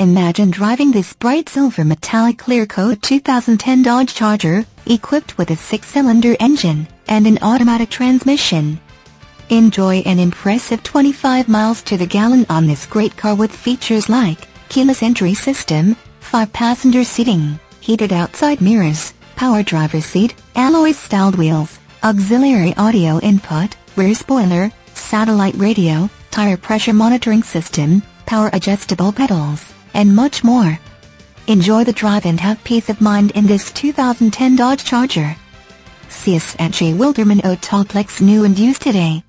Imagine driving this bright silver metallic clear coat 2010 Dodge Charger, equipped with a six-cylinder engine and an automatic transmission. Enjoy an impressive 25 miles to the gallon on this great car with features like keyless entry system, 5-passenger seating, heated outside mirrors, power driver seat, alloy styled wheels, auxiliary audio input, rear spoiler, satellite radio, tire pressure monitoring system, power adjustable pedals, and much more. Enjoy the drive and have peace of mind in this 2010 Dodge Charger. See us at J. Wilderman Autoplex new and used today.